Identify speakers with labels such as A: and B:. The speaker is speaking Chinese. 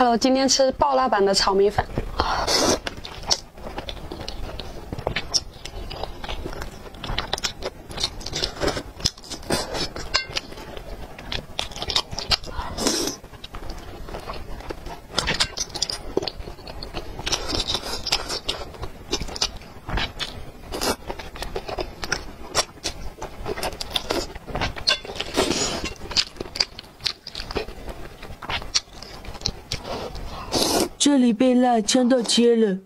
A: Hello，今天吃爆辣版的炒米粉。
B: 这里被辣呛到切了。